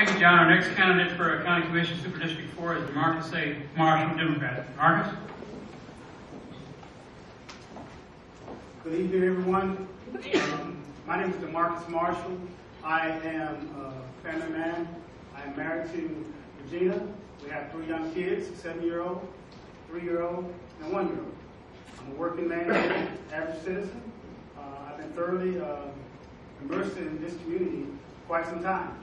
Thank you, John. Our next candidate for County Commission Super District Four is Marcus A. Marshall, Democrat. Marcus? Good evening, everyone. Um, My name is DeMarcus Marshall. I am a family man. I am married to Regina. We have three young kids, a seven-year-old, three-year-old, and one-year-old. I'm a working man, average citizen. Uh, I've been thoroughly uh, immersed in this community quite some time.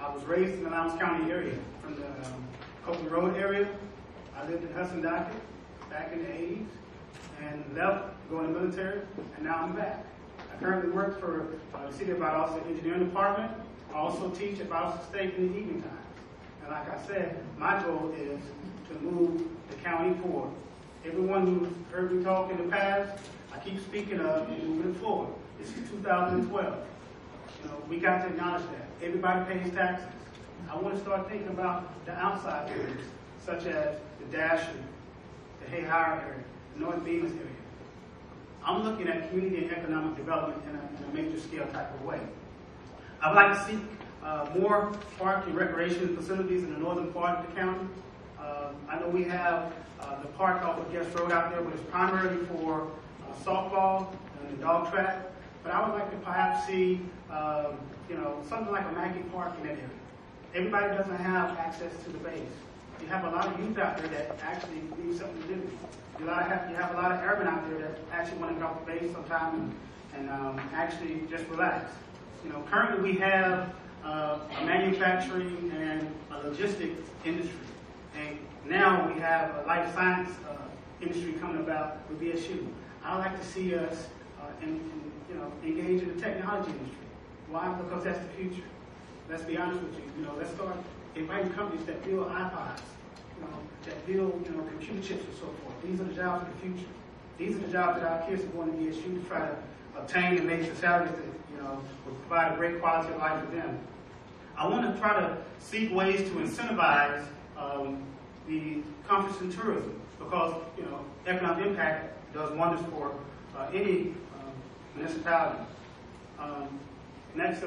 I was raised in the Lowndes County area, from the um, Copeland Road area. I lived in Hudson Docket back in the 80s and left, going to the military, and now I'm back. I currently work for uh, the City of Valdosta Engineering Department. I also teach at Valdosta State in the evening times. And like I said, my goal is to move the county forward. Everyone who's heard me talk in the past, I keep speaking of moving forward. This is 2012. Know, we got to acknowledge that. Everybody pays taxes. I want to start thinking about the outside areas, such as the Dasher, the Hay Hahira area, the North Bemiss area. I'm looking at community and economic development in a, in a major scale type of way. I'd like to see uh, more park and recreation facilities in the northern part of the county. Uh, I know we have uh, the park off of Guest Road out there, but it's primarily for uh, softball and the dog track. But I would like to perhaps see, um, you know, something like a Mackey Park in that area. Everybody doesn't have access to the base. You have a lot of youth out there that actually need something to do. You, have, you have a lot of airmen out there that actually want to get off the base sometime and, and um, actually just relax. You know, currently we have uh, a manufacturing and a logistics industry. And now we have a life science uh, industry coming about with VSU. I would like to see us uh, in, in, you know, engage in the technology industry. Why? Because that's the future. Let's be honest with you. You know, let's start inviting companies that build iPods, you know, that build, you know, computer chips and so forth. These are the jobs of the future. These are the jobs that our kids are going to VSU to try to obtain and make the salaries that, you know, will provide a great quality of life for them. I want to try to seek ways to incentivize um, the conference and tourism because, you know, economic impact does wonders for uh, any municipality. Um, next